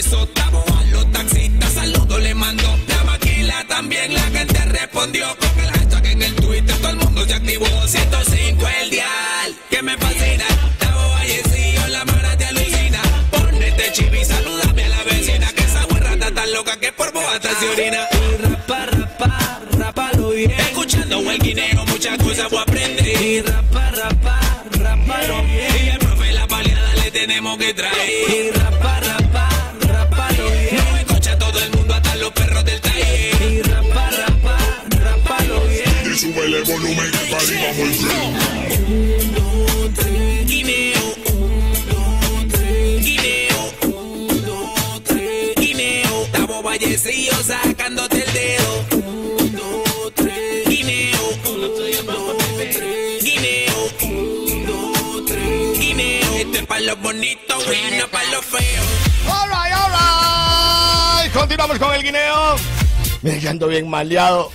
Tabo a los taxistas, saludos le mandó. La maquila también, la gente respondió. Con el hashtag en el Twitter, todo el mundo se activó. 105 el dial, que me fascina. Tabo Vallecillo, la mara te alucina. Ponete chivi, salúdame a la vecina. Que esa rata tan loca que por boa se orina. Y rapa, rapa, rapalo bien. Escuchando el guineo, muchas cosas voy a aprender. Y rapa, rapa, rapalo bien. Y el profe la paliada le tenemos que traer. Y rapa, volumen que para arriba muy bien. Un, dos, tres, guineo. Un, dos, tres, guineo. Un, dos, tres, guineo. Tabo Vallecillo sacándote el dedo. Un, dos, tres, guineo. Un, dos, tres, guineo. Un, dos, tres, guineo. Este es pa' los bonitos, y no pa' los feos. All right, all right. Continuamos con el guineo. Ya ando bien maleado.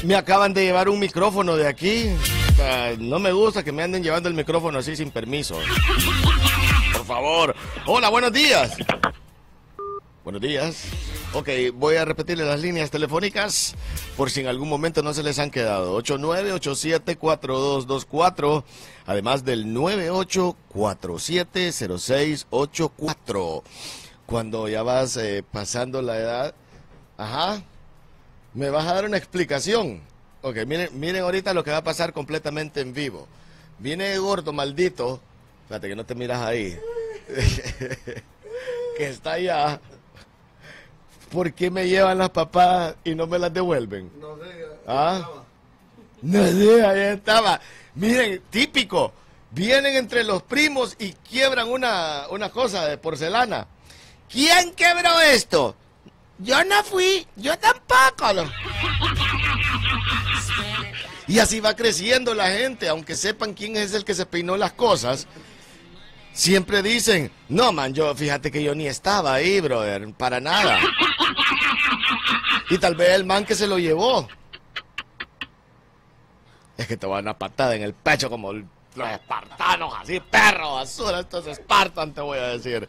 Me acaban de llevar un micrófono de aquí. Ah, no me gusta que me anden llevando el micrófono así sin permiso. Por favor. Hola, buenos días. Buenos días. Ok, voy a repetirle las líneas telefónicas por si en algún momento no se les han quedado. 89874224, además del 98470684. Cuando ya vas eh, pasando la edad, ajá, me vas a dar una explicación. Ok, miren, miren ahorita lo que va a pasar completamente en vivo. Viene gordo, maldito. Espérate que no te miras ahí. que está allá. ¿Por qué me llevan las papadas y no me las devuelven? No sé. ¿Ah? No sé, ahí estaba. Miren, típico. Vienen entre los primos y quiebran una, una cosa de porcelana. ¿Quién quebró esto? Yo no fui, yo tampoco. Y así va creciendo la gente, aunque sepan quién es el que se peinó las cosas. Siempre dicen, no, man, yo fíjate que yo ni estaba ahí, brother, para nada. Y tal vez el man que se lo llevó. Es que te van a patada en el pecho como los espartanos, así, perro, basura, estos espartan, te voy a decir.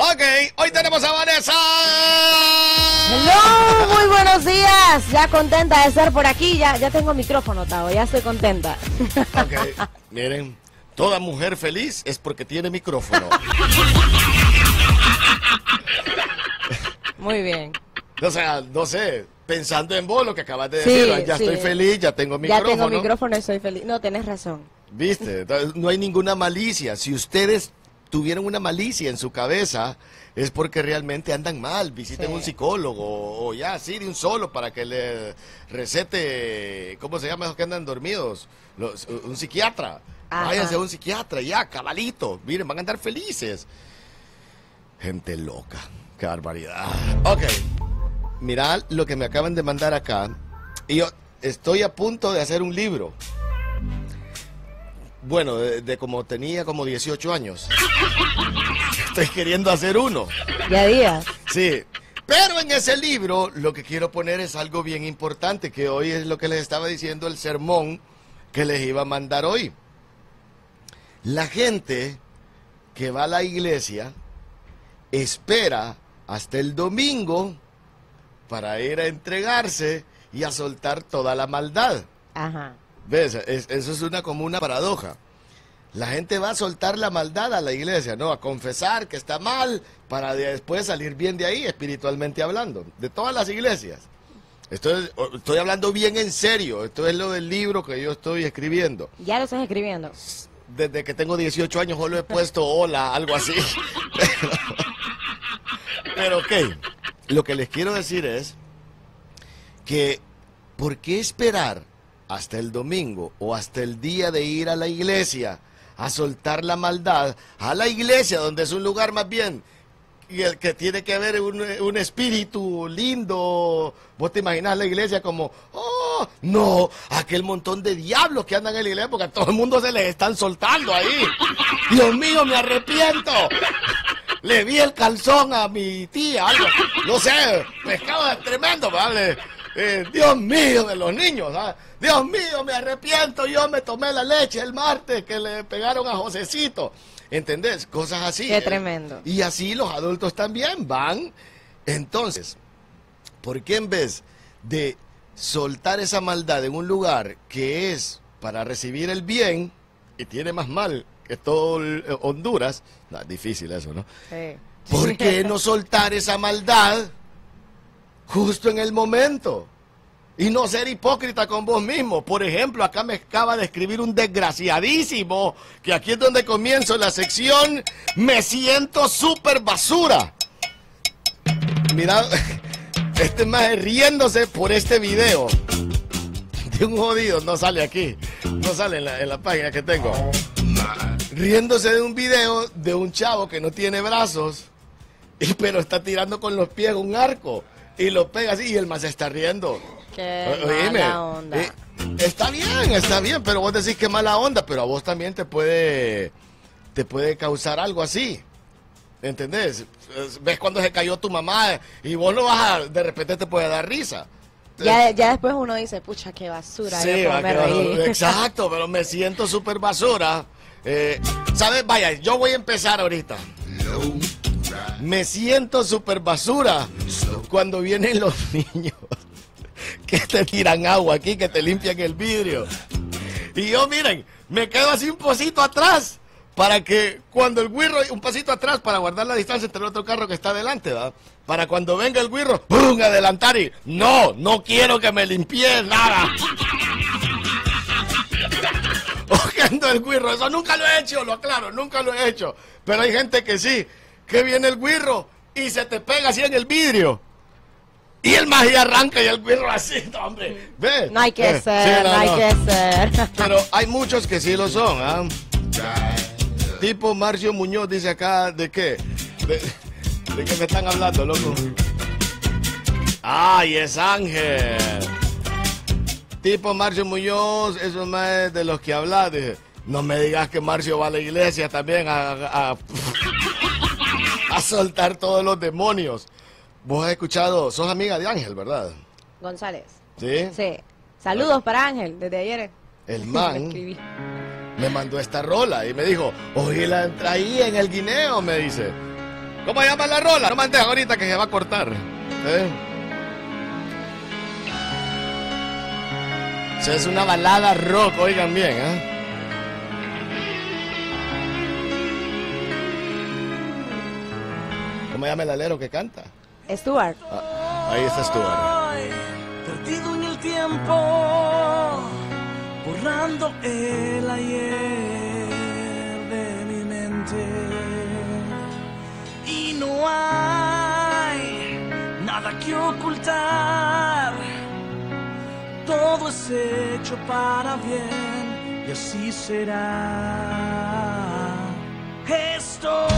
Ok, hoy tenemos a Vanessa. Hello, muy buenos días. Ya contenta de estar por aquí. Ya, ya tengo micrófono, Tavo. Ya estoy contenta. Ok, miren, toda mujer feliz es porque tiene micrófono. Muy bien. O sea, no sé, pensando en vos lo que acabas de Sí, decir, ya sí. estoy feliz, ya tengo Ya micrófono. tengo micrófono y estoy feliz. No, tenés razón. ¿Viste? No hay ninguna malicia. Si ustedes tuvieron una malicia en su cabeza, es porque realmente andan mal. Visiten Sí. un psicólogo o ya, sí, de un solo para que le recete, ¿cómo se llama esos que andan dormidos? Los- un psiquiatra. Ajá. Váyanse a un psiquiatra, ya, cabalito. Miren, van a andar felices. Gente loca. Qué barbaridad. Ok. Mirá lo que me acaban de mandar acá. Y yo estoy a punto de hacer un libro. Bueno, de, de como tenía como 18 años. Estoy queriendo hacer uno. Ya días. Sí. Pero en ese libro lo que quiero poner es algo bien importante, que hoy es lo que les estaba diciendo el sermón que les iba a mandar hoy. La gente que va a la iglesia espera hasta el domingo para ir a entregarse y a soltar toda la maldad. Ajá. ¿Ves? Es- eso es una como una paradoja. La gente va a soltar la maldad a la iglesia, ¿no? A confesar que está mal para de- después salir bien de ahí, espiritualmente hablando. De todas las iglesias. Estoy, estoy hablando bien en serio. Esto es lo del libro que yo estoy escribiendo. Ya lo estás escribiendo. Desde que tengo 18 años solo he puesto hola, algo así. Pero ok, lo que les quiero decir es que ¿por qué esperar hasta el domingo o hasta el día de ir a la iglesia a soltar la maldad a la iglesia donde es un lugar más bien y el que tiene que haber un, un espíritu lindo. Vos te imaginas la iglesia como, oh, no, aquel montón de diablos que andan en la iglesia porque a todo el mundo se les están soltando ahí. Dios mío, me arrepiento. Le vi el calzón a mi tía, algo, no sé, pescado tremendo, ¿vale? Eh, Dios mío de los niños, ¿ah? Dios mío, me arrepiento, yo me tomé la leche el martes que le pegaron a Josecito. ¿Entendés? Cosas así. Qué ¿eh? tremendo. Y así los adultos también van. Entonces, ¿por qué en vez de soltar esa maldad en un lugar que es para recibir el bien y tiene más mal que todo eh, Honduras? No, difícil eso, ¿no? Sí. ¿Por qué no soltar esa maldad justo en el momento? Y no ser hipócrita con vos mismo. Por ejemplo, acá me acaba de escribir un desgraciadísimo, que aquí es donde comienzo la sección, me siento súper basura. Mira, este más riéndose por este video. De un jodido, no sale aquí, no sale en la, en la página que tengo. Riéndose de un video de un chavo que no tiene brazos, pero está tirando con los pies un arco. Y lo pega así y el más se está riendo. Qué oíme, mala onda. eh, está bien, está bien, pero vos decís que mala onda, pero a vos también te puede, te puede causar algo así. ¿Entendés? Es- Ves cuando se cayó tu mamá y vos lo vas a, de repente te puede dar risa. Ya, ya después uno dice, pucha, qué basura. Sí, va, me va- reí. exacto, pero me siento súper basura. Eh, ¿Sabes? Vaya, yo voy a empezar ahorita. Me siento súper basura cuando vienen los niños que te tiran agua aquí, que te limpian el vidrio. Y yo, miren, me quedo así un pasito atrás para que cuando el guirro, un pasito atrás para guardar la distancia entre el otro carro que está adelante, ¿verdad? Para cuando venga el guirro, ¡pum! adelantar y no, no quiero que me limpie nada. Ojeando el guirro, eso nunca lo he hecho, lo aclaro, nunca lo he hecho. Pero hay gente que sí, que viene el guirro y se te pega así en el vidrio. Y el magia arranca y el guirro así, no, hombre. ¿Ve? No hay que Eh, ser, sí, no, no, hay que ser. Pero hay muchos que sí lo son, ¿ah? Tipo Marcio Muñoz dice acá, ¿de qué? ¿De, de qué me están hablando, loco? ¡Ay, es Ángel! Tipo Marcio Muñoz, eso es de los que habla. Dije, no me digas que Marcio va a la iglesia también a, a, a soltar todos los demonios. Vos has escuchado, sos amiga de Ángel, ¿verdad? González. ¿Sí? Sí. Saludos para Ángel, desde ayer. El Me man me mandó esta rola y me dijo, oye, la entra ahí en el guineo, me dice. ¿Cómo llama la rola? No mandes ahorita que se va a cortar. ¿Eh? O sea, es una balada rock, oigan bien, ¿eh? Llama el alero que canta? Stuart. Ah, ahí está Stuart. Perdido en el tiempo, borrando el ayer de mi mente. Y no hay nada que ocultar, todo es hecho para bien y así será. Estoy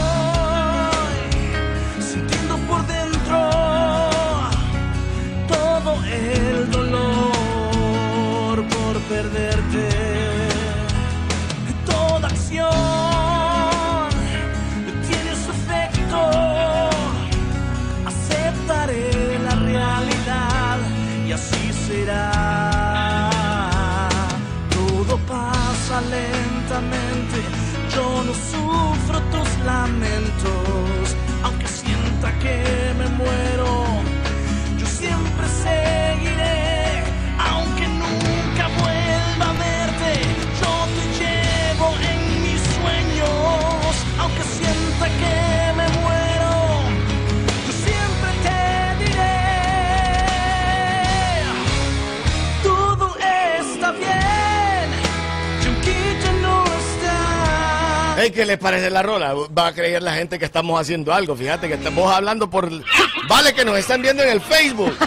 ¿qué les parece la rola? Va a creer la gente que estamos haciendo algo. Fíjate que estamos hablando por... Vale que nos están viendo en el Facebook.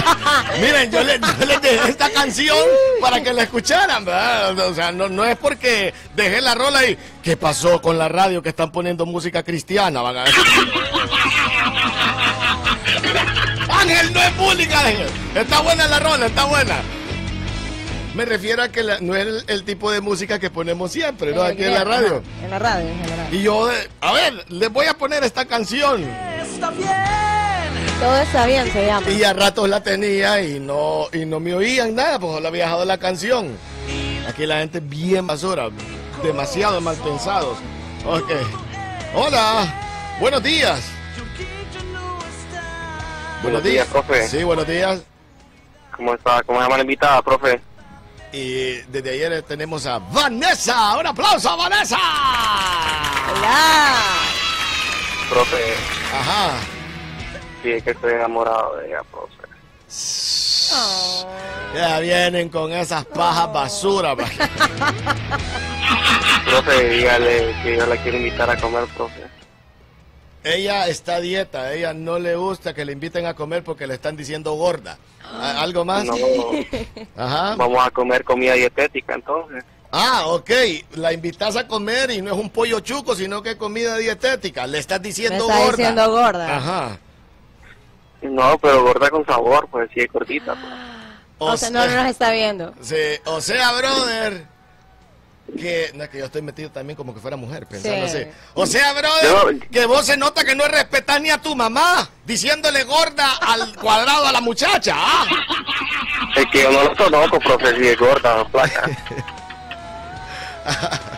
Miren, yo les, yo dejé esta canción para que la escucharan, ¿verdad? O sea, no, no es porque dejé la rola y... ¿Qué pasó con la radio que están poniendo música cristiana? Ángel, no es música, Ángel. Está buena la rola, está buena. Me refiero a que la- no es el, el tipo de música que ponemos siempre, ¿no? Eh, Aquí en la radio. En la radio, en general. Y yo, eh, a ver, les voy a poner esta canción. Está bien. Todo está bien, se llama. Y a ratos la tenía y no, y no me oían nada, porque le había dejado la canción. Aquí la gente bien basura, demasiado mal pensados. Ok. Hola. Buenos días. Buenos días, profe. Sí, buenos días. ¿Cómo está? ¿Cómo se llama la invitada, profe? Y desde ayer tenemos a Vanessa. Un aplauso a Vanessa. Hola. Profe, Ajá. sí, es que estoy enamorado de ella, profe. Ya vienen con esas pajas basura. pa. Profe, dígale que yo la quiero invitar a comer, profe. Ella está a dieta. Ella no le gusta que le inviten a comer porque le están diciendo gorda. ¿A- ¿Algo más? No, Ajá. vamos a comer comida dietética, entonces. Ah, ok. La invitas a comer y no es un pollo chuco, sino que es comida dietética. Le estás Me diciendo está gorda. diciendo gorda. Ajá. No, pero gorda con sabor, pues sí es gordita. Pues. O sea, no nos está viendo. Sí, o sea, brother, que no es que yo estoy metido también como que fuera mujer, pensando Sí. así. O sea, brother, Yo- que vos se nota que no respetas ni a tu mamá, diciéndole gorda al cuadrado a la muchacha. ¿ah? Es que yo no lo conozco, profe, si es gorda o flaca.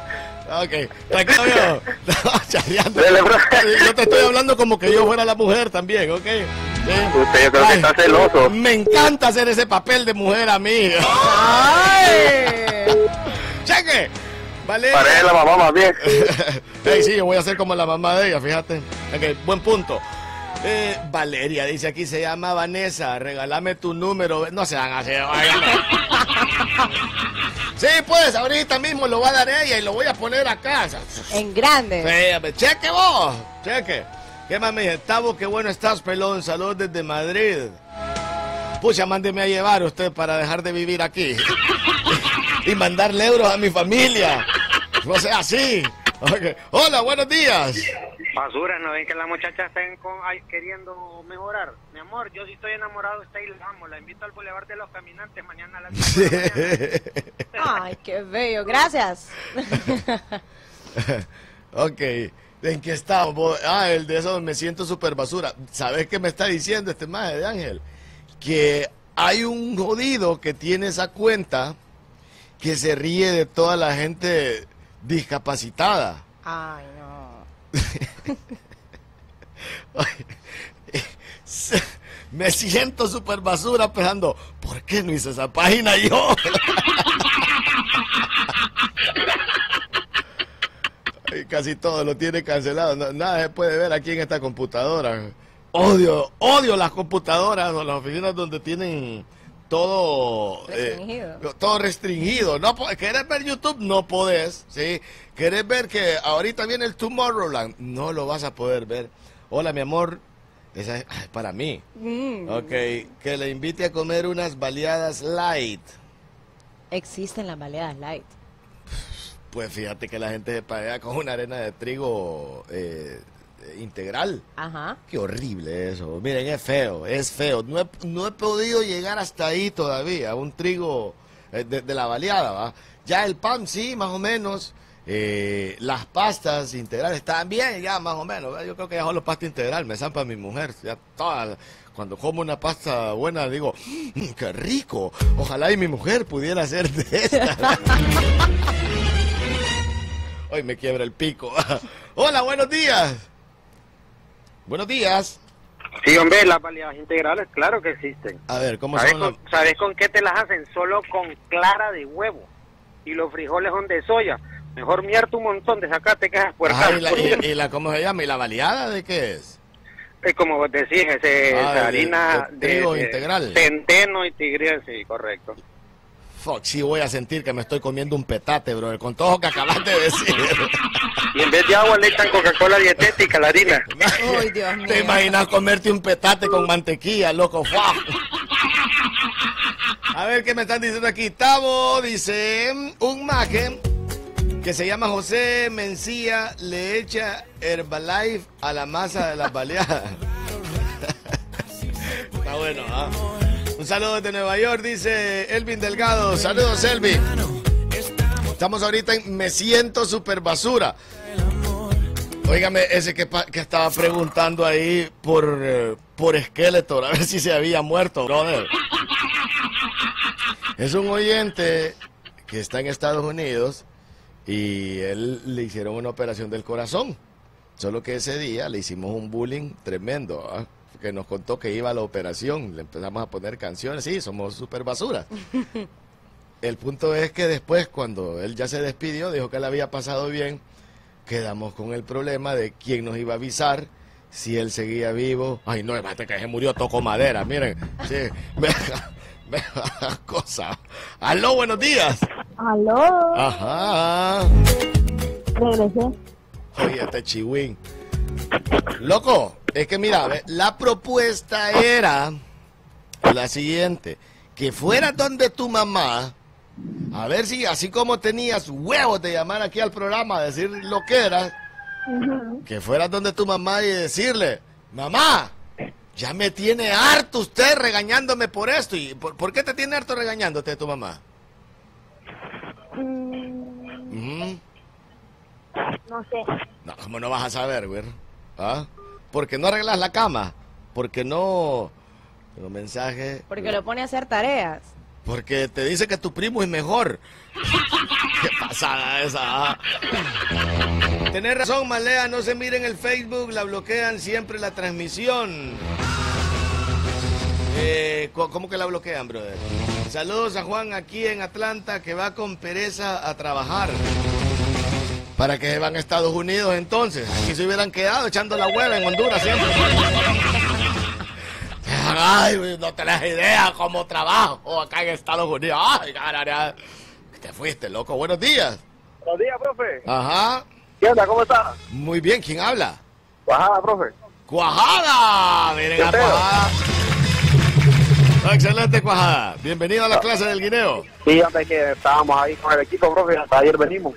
Ok, tranquilo. Yo te estoy hablando como que yo fuera la mujer también, ¿ok? Sí. Usted yo creo que está celoso. Me encanta hacer ese papel de mujer a mí. ¡Ay! Cheque. Vale. Parece la mamá más bien. Ey, sí, yo voy a ser como la mamá de ella, fíjate. Ok, buen punto. Eh, Valeria dice aquí, se llama Vanessa, regálame tu número. No se van a hacer. váyame. Sí, pues, ahorita mismo lo va a dar ella y lo voy a poner acá. En grande. Sí, cheque vos, cheque. ¿Qué más me dice? Tavo, qué bueno estás, pelón. Saludos desde Madrid. Pucha, mándeme a llevar usted para dejar de vivir aquí. y mandarle euros a mi familia. No sea así. Hola, buenos días. Basura, ¿no ven que las muchachas están con- ay, queriendo mejorar? Mi amor, yo sí estoy enamorado de usted y la amo. La invito al Boulevard de los Caminantes mañana a las 5 de la mañana. Ay, qué bello. Gracias. ok. ¿En qué estamos? Ah, el de eso me siento súper basura. ¿Sabes qué me está diciendo este maje de Ángel? Que hay un jodido que tiene esa cuenta que se ríe de toda la gente discapacitada. Ay, no. Me siento súper basura pensando, ¿por qué no hice esa página yo? Casi todo lo tiene cancelado. no- nada se puede ver aquí en esta computadora. Odio, odio las computadoras o las oficinas donde tienen todo eh, Restringido. todo restringido. No, ¿Querés ver YouTube? No podés. ¿sí? ¿Querés ver que ahorita viene el Tomorrowland? No lo vas a poder ver. Hola, mi amor. Esa es ay, para mí. Mm, Ok, que le invite a comer unas baleadas light. Existen las baleadas light. Pues fíjate que la gente se paga con una arena de trigo eh, eh, integral. Ajá. Qué horrible eso. Miren, es feo, es feo. No he, no he podido llegar hasta ahí todavía, un trigo eh, de, de la baleada, ¿va? Ya el pan, sí, más o menos. Eh, las pastas integrales también, ya más o menos. Yo creo que ya solo pasta integral, me zampa mi mujer. Ya toda, cuando como una pasta buena, digo, "Mm, qué rico. Ojalá y mi mujer pudiera hacer de esta. Hoy me quiebra el pico. Hola, buenos días. Buenos días. Sí, hombre, las baleadas integrales, claro que existen. A ver, ¿cómo ¿Sabes son las- con, ¿Sabes con qué te las hacen? Solo con clara de huevo. Y los frijoles son de soya. Mejor mierte un montón de sacate que esas puercas. Ajá, ¿y, la, y- y la- cómo se llama? ¿Y la baleada de qué es? Es como vos decís, ese, Ah, esa de- harina de trigo integral. Centeno y tigre, sí, correcto. Fuck, sí voy a sentir que me estoy comiendo un petate, bro, con todo lo que acabas de decir. Y en vez de agua le echan Coca-Cola dietética, la harina. Uy, Dios mío. ¿Te imaginas comerte un petate con mantequilla, loco? Fuck. A ver qué me están diciendo aquí. Tavo dice, un maje que se llama José Mencía le echa Herbalife a la masa de las baleadas. Está bueno, ¿ah? Un saludo desde Nueva York, dice Elvin Delgado. Saludos, Elvin. Estamos ahorita en Me Siento Super Basura. Óigame, ese que estaba preguntando ahí por, eh, por Skeletor, a ver si se había muerto, brother. Es un oyente que está en Estados Unidos y él le hicieron una operación del corazón. Solo que ese día le hicimos un bullying tremendo, ¿ah? Que nos contó que iba a la operación, le empezamos a poner canciones, sí, somos súper basura. El punto es que después, cuando él ya se despidió, dijo que le había pasado bien, quedamos con el problema de quién nos iba a avisar si él seguía vivo. Ay, no, mate que se murió, tocó madera, miren. Sí, me, me, cosa. Aló, buenos días. Aló, Ajá. regresé. Oye, este chihuín. Loco, es que mira, ve, la propuesta era la siguiente, que fueras donde tu mamá, a ver si así como tenías huevos de llamar aquí al programa a decir lo que era, que fueras donde tu mamá y decirle, mamá, ya me tiene harto usted regañándome por esto. ¿Y por, por qué te tiene harto regañándote tu mamá? Mm, no sé. No, ¿cómo no vas a saber, güey? ¿Ah? Porque no arreglas la cama. Porque no... Tengo mensaje. Porque lo pone a hacer tareas. Porque te dice que tu primo es mejor. Qué pasada esa. ¿ah? Tenés razón, Malea. No se miren el Facebook. La bloquean siempre la transmisión. Eh, ¿Cómo que la bloquean, brother? Saludos a Juan aquí en Atlanta que va con pereza a trabajar. ¿Para que van a Estados Unidos entonces? Aquí se hubieran quedado echando la hueva en Honduras siempre. Ay, no tenés idea cómo trabajo acá en Estados Unidos. Ay, cara, te fuiste, loco. Buenos días. Buenos días, profe. Ajá. ¿Qué onda? ¿Cómo está? Muy bien, ¿quién habla? Bajada, profe. ¡Cuajada! Miren a ¿Qué? Cuajada. Ah, Excelente, Cuajada. Bienvenido a la clase del guineo. Sí, antes que estábamos ahí con el equipo, profe. Hasta ayer venimos.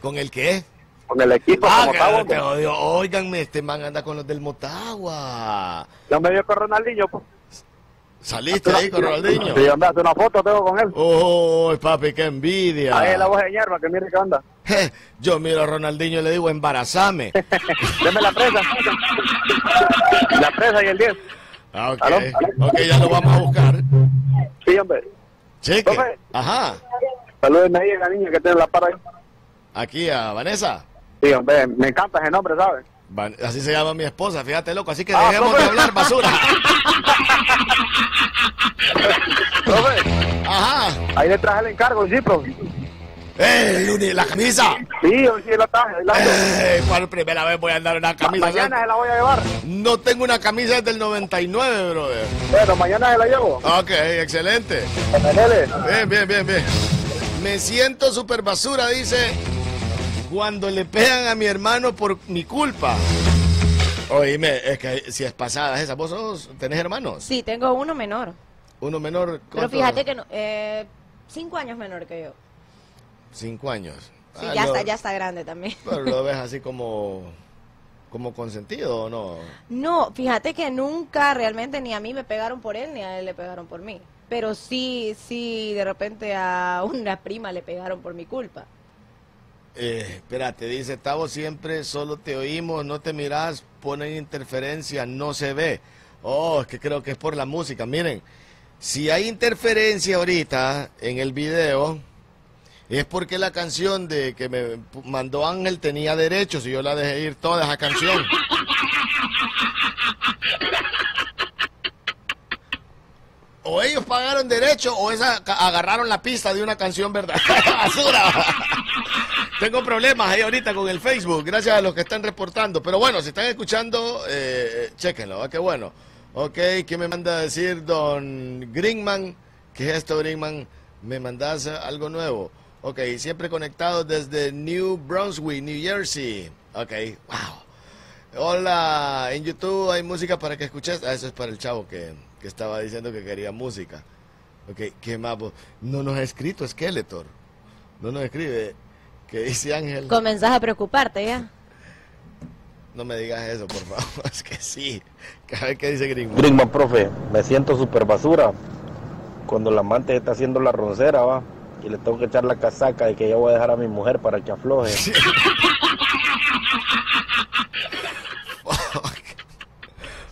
¿Con el qué? Con el equipo, Ah, que estamos. te odio. Óiganme, este man anda con los del Motagua. Yo me dio con Ronaldinho, pues. ¿Saliste ahí con Ronaldinho? Sí, hombre, hace una foto tengo con él. ¡Uy, papi, qué envidia! Ahí es la voz de hierba, que mire qué onda. Je, Yo miro a Ronaldinho y le digo, embarazame. Deme la presa. la presa y el 10. Ah, ok. ¿Aló? Ok, ya lo vamos a buscar. Sí, hombre. Cheque. Ajá. Salúdenme ahí a la niña que tiene la para ahí. Aquí a Vanessa. Sí, hombre, me encanta ese nombre, ¿sabes? Van- Así se llama mi esposa, fíjate, loco. Así que Ah, dejemos profe. de hablar basura. Profe, Ajá. ahí le traje el encargo, sí, profe. ¡Eh, Luni, la camisa! Sí, hoy sí la traje. ¡Eh, por primera vez voy a andar una camisa! mañana se la voy a llevar. No tengo una camisa desde el 99, brother. Bueno, mañana se la llevo. Ok, excelente. Bien, bien, bien, bien. Me siento súper basura, dice, cuando le pegan a mi hermano por mi culpa. Oíme, es que si es pasada esa, ¿vos sos, tenés hermanos? Sí, tengo uno menor. Uno menor, Pero ¿cuánto? fíjate que no, eh, cinco años menor que yo. Cinco años. Sí, Ah, ya lo- está, ya está grande también. Pero lo ves así como, como consentido, ¿o no? No, fíjate que nunca realmente ni a mí me pegaron por él ni a él le pegaron por mí. Pero sí, sí, de repente a una prima le pegaron por mi culpa. Eh, espérate, dice Tavo, siempre solo te oímos, no te mirás, ponen interferencia, no se ve. Oh, es que creo que es por la música. Miren, si hay interferencia ahorita en el video, es porque la canción de que me mandó Ángel tenía derechos y yo la dejé ir toda esa canción. O ellos pagaron derecho o esa agarraron la pista de una canción verdad. Basura. Tengo problemas ahí ahorita con el Facebook, gracias a los que están reportando. Pero bueno, si están escuchando, eh, chéquenlo, ¿ah? qué bueno. Ok, ¿quién me manda a decir? Don Greenman. ¿Qué es esto, Greenman? ¿Me mandas algo nuevo? Ok, siempre conectado desde New Brunswick, New Jersey. Ok, wow. Hola, en YouTube hay música para que escuches. Ah, eso es para el chavo que, que estaba diciendo que quería música. Ok, ¿qué más? No nos ha escrito Skeletor. No nos escribe. ¿Qué dice Ángel? Comenzás a preocuparte ya. No me digas eso, por favor. Es que sí. A ver qué dice Gringo. Grigman, profe, me siento súper basura cuando la amante está haciendo la roncera, va, y le tengo que echar la casaca de que yo voy a dejar a mi mujer para que afloje.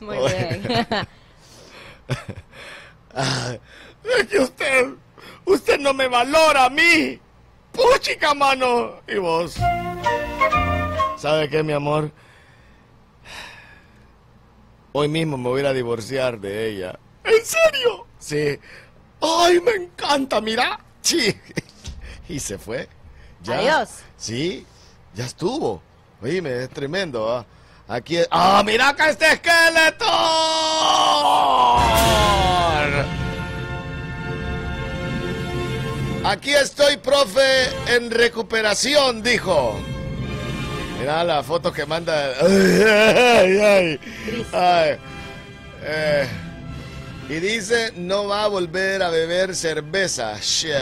Muy Oye. bien. Ah, es que usted, usted no me valora a mí. Puchica, mano. ¿Y vos? ¿Sabe qué, mi amor? Hoy mismo me voy a divorciar de ella. ¿En serio? Sí. ¡Ay, me encanta! Mira. Sí. Y se fue. Ya. Adiós. Sí, ya estuvo. Oíme, es tremendo, ¿ah? Aquí es... ¡Ah, mira acá este esqueleto! Aquí estoy, profe, en recuperación, dijo. Mira la foto que manda. Ay, ay, ay. Eh, y dice, no va a volver a beber cerveza. Shit.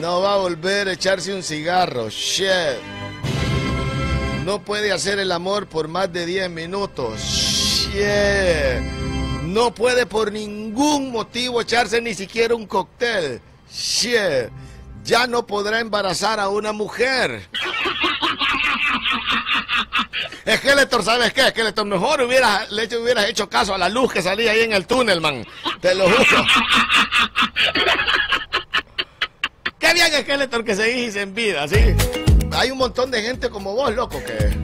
No va a volver a echarse un cigarro. Shit. No puede hacer el amor por más de 10 minutos. Shit. No puede por ningún motivo echarse ni siquiera un cóctel. Shit. Ya no podrá embarazar a una mujer. Skeletor, ¿sabes qué? Skeletor, mejor hubieras, le hecho- hubieras hecho caso a la luz que salía ahí en el túnel, man. Te lo juro. Qué bien, Skeletor, que seguís en vida, ¿sí? Hay un montón de gente como vos, loco, que,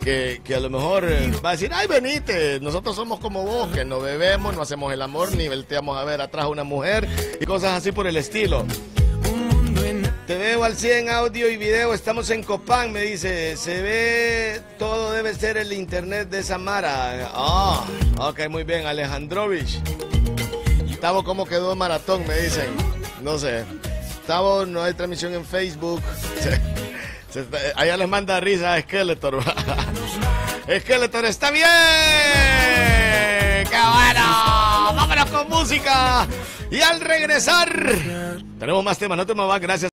que, que a lo mejor eh, va a decir, ay, venite, nosotros somos como vos, que no bebemos, no hacemos el amor, ni volteamos a ver atrás a una mujer y cosas así por el estilo. Te veo al 100 audio y video, estamos en Copán, me dice, se ve, todo debe ser el internet de Samara. Ah, ok, muy bien, Alejandrovich. Tavo, ¿cómo quedó el maratón? Me dicen, no sé. Tavo, no hay transmisión en Facebook. Está- allá les manda risa a Skeletor. Skeletor, está bien. ¡Qué bueno! Vámonos con música. Y al regresar, tenemos más temas, no te muevas, gracias.